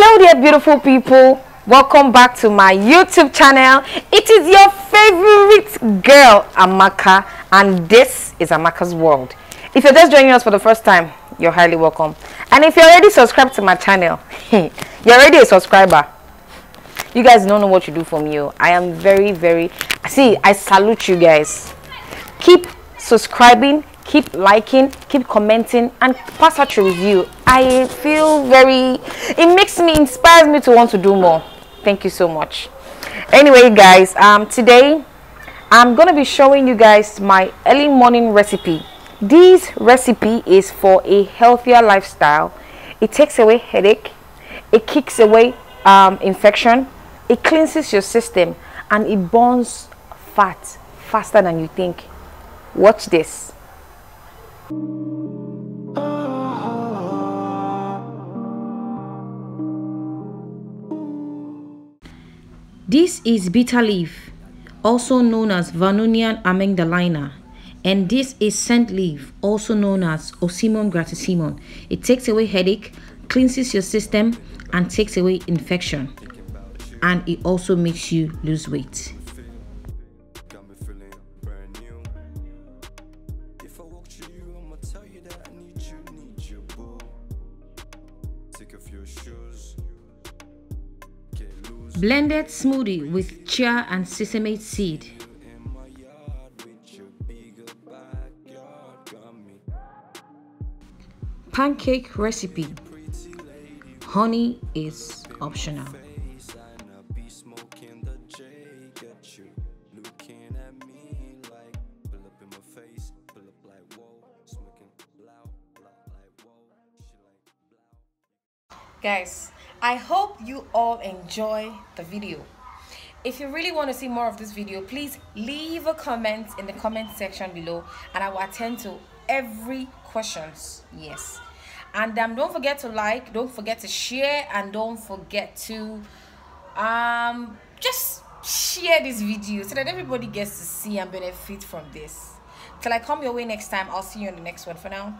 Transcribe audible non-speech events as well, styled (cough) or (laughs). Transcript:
Hello there, beautiful people. Welcome back to my YouTube channel. It is your favorite girl, Amaka, and this is Amaka's World. If you're just joining us for the first time, you're highly welcome. And if you're already subscribed to my channel, (laughs) you're already a subscriber. You guys don't know what you do for me. oh. I am very, very. See, I salute you guys. Keep subscribing, keep liking, keep commenting, and pass out your review. I feel very. It makes me inspires me to want to do more. Thank you so much. Anyway, guys, um, today I'm gonna be showing you guys my early morning recipe. This recipe is for a healthier lifestyle. It takes away headache. It kicks away um, infection. It cleanses your system and it burns fat faster than you think. Watch this. This is bitter leaf, also known as Vernonia amygdalina, and this is scent leaf, also known as Ocimum gratissimum. It takes away headache, cleanses your system, and takes away infection. And it also makes you lose weight. Take shoes. Blended smoothie with chia and sesame seed. Pancake recipe. Honey is optional. Guys, I hope you all enjoy the video. If you really want to see more of this video, please leave a comment in the comment section below and I will attend to every questions. Yes. And um, don't forget to like, don't forget to share, and don't forget to um just share this video so that everybody gets to see and benefit from this. Till I come your way next time, I'll see you in the next one. For now.